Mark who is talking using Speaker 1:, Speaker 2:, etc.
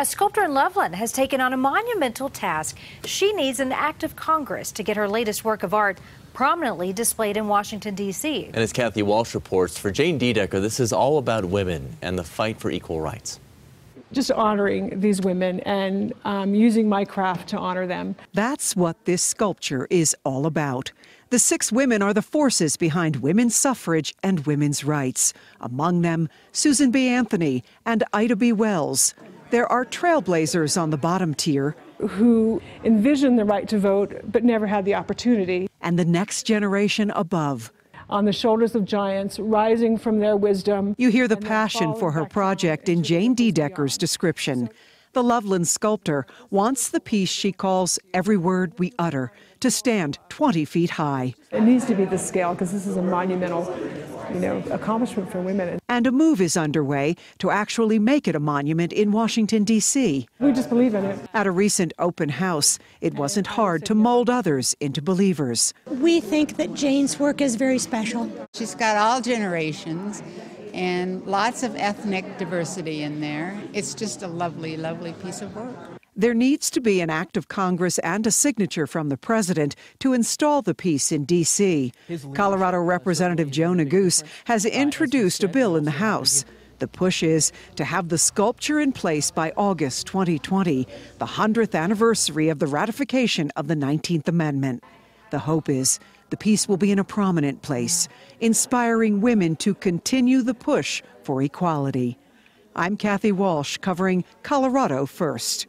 Speaker 1: A sculptor in Loveland has taken on a monumental task. She needs an act of Congress to get her latest work of art prominently displayed in Washington, D.C.
Speaker 2: And as Kathy Walsh reports, for Jane DeDecker, this is all about women and the fight for equal rights.
Speaker 3: Just honoring these women and um, using my craft to honor them.
Speaker 4: That's what this sculpture is all about. The six women are the forces behind women's suffrage and women's rights. Among them, Susan B. Anthony and Ida B. Wells. There are trailblazers on the bottom tier
Speaker 3: who envisioned the right to vote but never had the opportunity.
Speaker 4: And the next generation above.
Speaker 3: On the shoulders of giants, rising from their wisdom.
Speaker 4: You hear the passion for her project in Jane DeDecker's description. The Loveland sculptor wants the piece she calls Every Word We Utter to stand 20 feet high.
Speaker 3: It needs to be the scale because this is a monumental you know, accomplishment for women.
Speaker 4: And a move is underway to actually make it a monument in Washington, D.C.
Speaker 3: We just believe in it.
Speaker 4: At a recent open house, it wasn't hard to mold others into believers.
Speaker 5: We think that Jane's work is very special.
Speaker 6: She's got all generations and lots of ethnic diversity in there. It's just a lovely, lovely piece of work.
Speaker 4: There needs to be an act of Congress and a signature from the president to install the piece in D.C. Colorado Representative Joe Neguse has introduced a bill in the House. The push is to have the sculpture in place by August 2020, the 100th anniversary of the ratification of the 19th Amendment. The hope is the piece will be in a prominent place, inspiring women to continue the push for equality. I'm Kathy Walsh covering Colorado First.